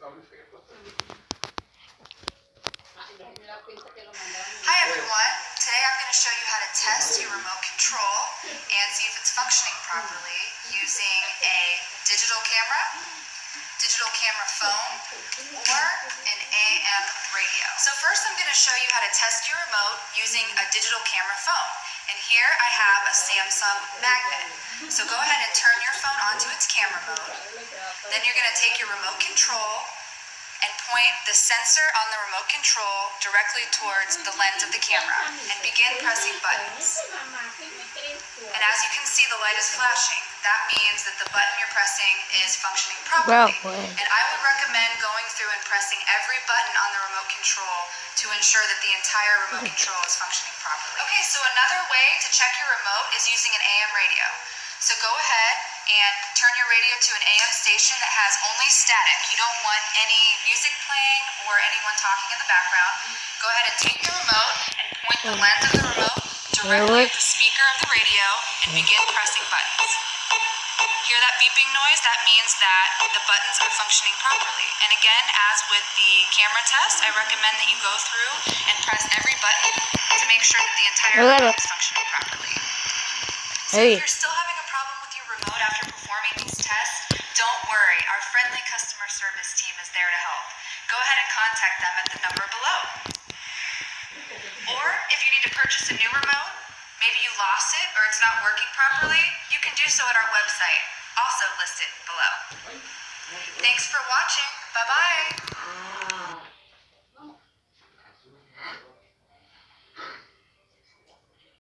Hi everyone, today I'm going to show you how to test your remote control and see if it's functioning properly using a digital camera, digital camera phone, or an AM radio. So first I'm going to show you how to test your remote using a digital camera phone. And here I have a Samsung Magnet. So go ahead and turn your phone onto its camera mode. Then you're going to take your remote control and point the sensor on the remote control directly towards the lens of the camera and begin pressing buttons. And as you can see, the light is flashing. That means that the button you're pressing is functioning properly. And I would recommend going through and pressing every button on the remote control to ensure that the entire remote control is functioning properly. Okay, so another way to check your remote is using an AM radio. So go ahead and turn your radio to an AM station that has only static. You don't want any music playing or anyone talking in the background. Go ahead and take the remote and point the lens of the remote directly at the speaker of the radio and begin pressing buttons. Hear that beeping noise? That means that the buttons are functioning properly. And again, as with the camera test, I recommend that you go through and press every button to make sure that the entire remote is functioning properly. So Hey. Customer service team is there to help. Go ahead and contact them at the number below. Or if you need to purchase a new remote, maybe you lost it or it's not working properly, you can do so at our website, also listed below. Thanks for watching. Bye bye.